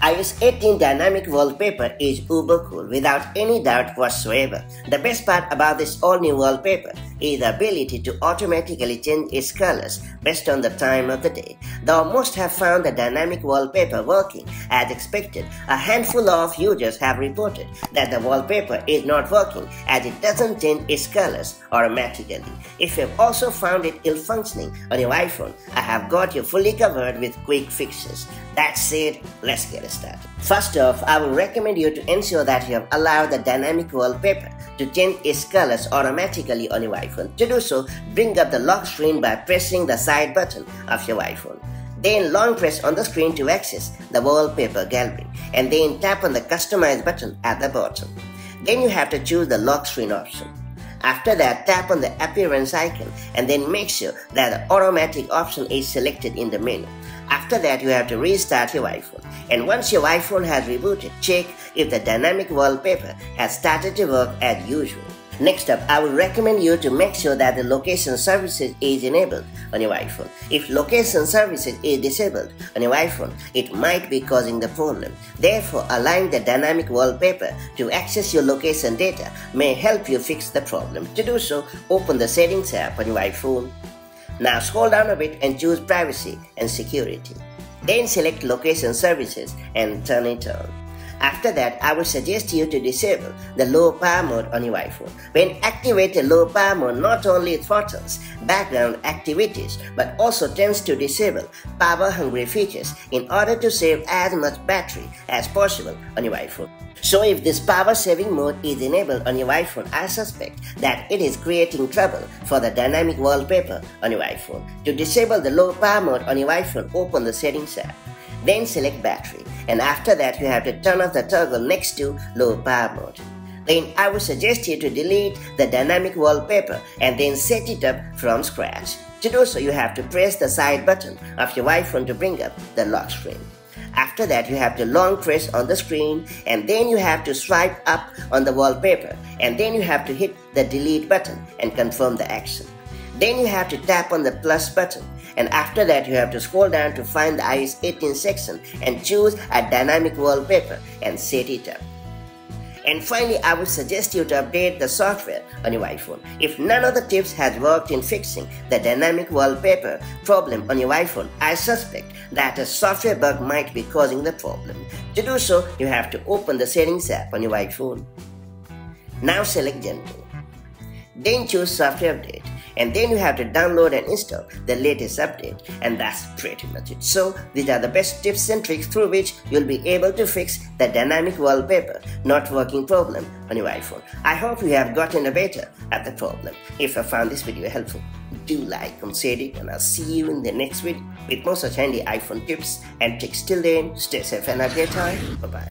iOS 18 dynamic wallpaper is uber cool without any doubt whatsoever. The best part about this all new wallpaper is the ability to automatically change its colors based on the time of the day. Though most have found the dynamic wallpaper working as expected, a handful of users have reported that the wallpaper is not working as it doesn't change its colors automatically. If you've also found it ill functioning on your iPhone, I have got you fully covered with quick fixes. That said, let's get started. First off, I will recommend you to ensure that you have allowed the dynamic wallpaper to change its colors automatically on your iPhone. To do so, bring up the lock screen by pressing the side button of your iPhone. Then long press on the screen to access the wallpaper gallery and then tap on the customize button at the bottom. Then you have to choose the lock screen option. After that, tap on the appearance icon and then make sure that the automatic option is selected in the menu. After that, you have to restart your iPhone. And once your iPhone has rebooted, check if the dynamic wallpaper has started to work as usual. Next up, I would recommend you to make sure that the location services is enabled on your iPhone. If location services is disabled on your iPhone, it might be causing the problem. Therefore, allowing the dynamic wallpaper to access your location data may help you fix the problem. To do so, open the settings app on your iPhone. Now scroll down a bit and choose privacy and security. Then select location services and turn it on. After that, I would suggest you to disable the low power mode on your iPhone. When activated low power mode not only throttles background activities but also tends to disable power hungry features in order to save as much battery as possible on your iPhone. So if this power saving mode is enabled on your iPhone, I suspect that it is creating trouble for the dynamic wallpaper on your iPhone. To disable the low power mode on your iPhone, open the settings app. Then select battery and after that you have to turn off the toggle next to low power mode. Then I would suggest you to delete the dynamic wallpaper and then set it up from scratch. To do so you have to press the side button of your iPhone to bring up the lock screen. After that you have to long press on the screen and then you have to swipe up on the wallpaper and then you have to hit the delete button and confirm the action. Then you have to tap on the plus button and after that you have to scroll down to find the iOS 18 section and choose a dynamic wallpaper and set it up. And finally, I would suggest you to update the software on your iPhone. If none of the tips has worked in fixing the dynamic wallpaper problem on your iPhone, I suspect that a software bug might be causing the problem. To do so, you have to open the settings app on your iPhone. Now select General. Then choose Software Update and then you have to download and install the latest update and that's pretty much it. So these are the best tips and tricks through which you'll be able to fix the dynamic wallpaper not working problem on your iPhone. I hope you have gotten a better at the problem. If you found this video helpful, do like and share it and I'll see you in the next video with more such handy iPhone tips and tricks. Till then, stay safe and have a great time. Bye bye.